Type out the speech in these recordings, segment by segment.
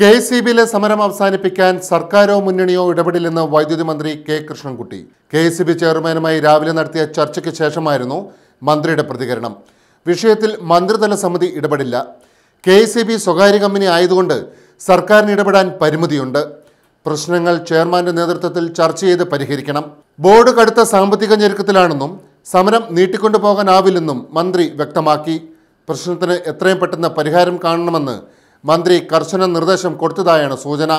K S E ബിയിലെ സമരം അവസാനിപ്പിക്കാൻ സർക്കാരോ മുന്നണിയോ ഇടപെടില്ലെന്ന് വൈദ്യുതി മന്ത്രി K Krishnankutty. K S E B ചെയർമാനുമായി രാവിലെ നടത്തിയ ചർച്ചയ്ക്ക് ശേഷമായിരുന്നു മന്ത്രിയുടെ പ്രതികരണം. വിഷയത്തിൽ മന്ത്രിതല സമിതി ഇടപെടില്ല. കെ എസ് ഇ ബി സ്വകാര്യ കമ്പനി ആയതുകൊണ്ട് സർക്കാരിന് ഇടപെടാൻ പരിമിതിയുണ്ട്. പ്രശ്നങ്ങൾ ചെയർമാന്റെ നേതൃത്വത്തിൽ ചർച്ച ചെയ്ത് പരിഹരിക്കണം. ബോർഡ് കടുത്ത സാമ്പത്തിക ഞെരുക്കത്തിലാണെന്നും സമരം നീട്ടിക്കൊണ്ടുപോകാനാവില്ലെന്നും മന്ത്രി വ്യക്തമാക്കി. പ്രശ്നത്തിന് എത്രയും പെട്ടെന്ന് പരിഹാരം കാണണമെന്ന് മന്ത്രി കർശന നിർദ്ദേശം കൊടുത്തതായാണ് സൂചന.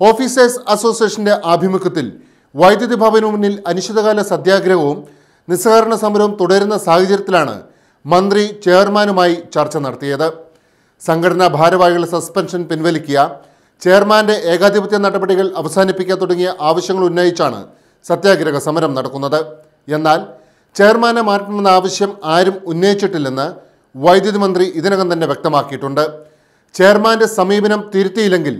ഓഫീസേഴ്സ് അസോസിയേഷന്റെ ആഭിമുഖ്യത്തിൽ വൈദ്യുതി ഭവനു മുന്നിൽ അനിശ്ചിതകാല സത്യാഗ്രഹവും നിസ്സഹകരണ സമരവും തുടരുന്ന സാഹചര്യത്തിലാണ് മന്ത്രി ചെയർമാനുമായി ചർച്ച നടത്തിയത്. സംഘടനാ ഭാരവാഹികളുടെ സസ്പെൻഷൻ പിൻവലിക്കുക ചെയർമാന്റെ ഏകാധിപത്യ നടപടികൾ അവസാനിപ്പിക്കുക തുടങ്ങിയ ആവശ്യങ്ങൾ ഉന്നയിച്ചാണ് സത്യാഗ്രഹ സമരം നടക്കുന്നത്. എന്നാൽ ചെയർമാനെ മാറ്റണമെന്ന ആവശ്യം ആരും ഉന്നയിച്ചിട്ടില്ലെന്ന് വൈദ്യുതി മന്ത്രി ഇതിനകം തന്നെ വ്യക്തമാക്കിയിട്ടുണ്ട്. ചെയർമാന്റെ സമീപനം തിരുത്തിയില്ലെങ്കിൽ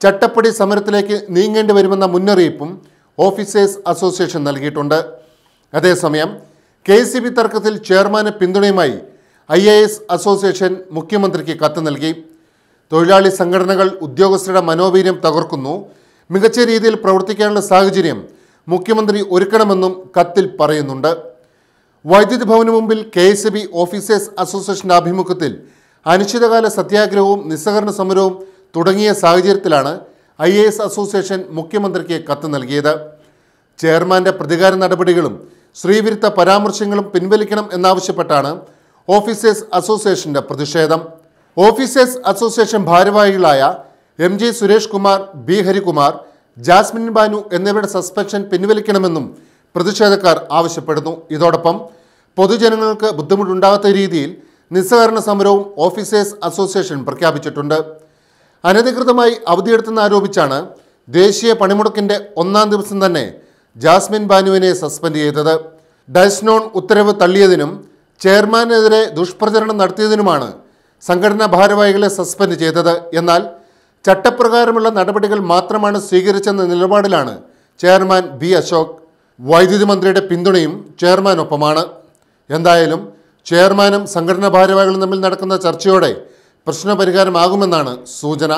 ചട്ടപ്പടി സമരത്തിലേക്ക് നീങ്ങേണ്ടി വരുമെന്ന മുന്നറിയിപ്പും ഓഫീസേഴ്സ് അസോസിയേഷൻ നൽകിയിട്ടുണ്ട്. അതേസമയം കെ സി ബി തർക്കത്തിൽ ചെയർമാന് പിന്തുണയുമായി ഐ എ എസ് അസോസിയേഷൻ മുഖ്യമന്ത്രിക്ക് കത്ത് നൽകി. തൊഴിലാളി സംഘടനകൾ ഉദ്യോഗസ്ഥരുടെ മനോവീര്യം തകർക്കുന്നു. മികച്ച രീതിയിൽ പ്രവർത്തിക്കാനുള്ള സാഹചര്യം മുഖ്യമന്ത്രി ഒരുക്കണമെന്നും കത്തിൽ പറയുന്നുണ്ട്. വൈദ്യുതി ഭവന് മുമ്പിൽ കെ എസ് ബി ഓഫീസേഴ്സ് അസോസിയേഷന്റെ ആഭിമുഖ്യത്തിൽ അനിശ്ചിതകാല സത്യാഗ്രഹവും നിസ്സഹകരണ സമരവും തുടങ്ങിയ സാഹചര്യത്തിലാണ് ഐ എ എസ് അസോസിയേഷൻ മുഖ്യമന്ത്രിക്ക് കത്ത് നൽകിയത്. ചെയർമാന്റെ പ്രതികാര നടപടികളും സ്ത്രീവിരുദ്ധ പരാമർശങ്ങളും പിൻവലിക്കണം എന്നാവശ്യപ്പെട്ടാണ് ഓഫീസേഴ്സ് അസോസിയേഷന്റെ പ്രതിഷേധം. ഓഫീസേഴ്സ് അസോസിയേഷൻ ഭാരവാഹികളായ M G Suresh Kumar B Harikumar Jasmin Banu എന്നിവരുടെ സസ്പെൻഷൻ പിൻവലിക്കണമെന്നും പ്രതിഷേധക്കാർ ആവശ്യപ്പെടുന്നു. ഇതോടൊപ്പം പൊതുജനങ്ങൾക്ക് ബുദ്ധിമുട്ടുണ്ടാകാത്ത രീതിയിൽ നിസ്സഹകരണ സമരവും ഓഫീസേഴ്സ് അസോസിയേഷൻ പ്രഖ്യാപിച്ചിട്ടുണ്ട്. അനധികൃതമായി അവധിയെടുത്തെന്ന് ആരോപിച്ചാണ് ദേശീയ പണിമുടക്കിന്റെ ഒന്നാം ദിവസം തന്നെ ജാസ്മിൻ ബാനുവിനെ സസ്പെൻഡ് ചെയ്തത്. ഡൈസ്നോൺ ഉത്തരവ് തള്ളിയതിനും ചെയർമാനെതിരെ ദുഷ്പ്രചരണം നടത്തിയതിനുമാണ് സംഘടനാ ഭാരവാഹികളെ സസ്പെൻഡ് ചെയ്തത്. എന്നാൽ ചട്ടപ്രകാരമുള്ള നടപടികൾ മാത്രമാണ് സ്വീകരിച്ചെന്ന നിലപാടിലാണ് ചെയർമാൻ ബി അശോക്. വൈദ്യുതി മന്ത്രിയുടെ പിന്തുണയും ചെയർമാനൊപ്പമാണ്. എന്തായാലും ചെയർമാനും സംഘടനാ ഭാരവാഹികളും തമ്മിൽ നടക്കുന്ന ചർച്ചയോടെ പ്രശ്നപരിഹാരമാകുമെന്നാണ് സൂചന.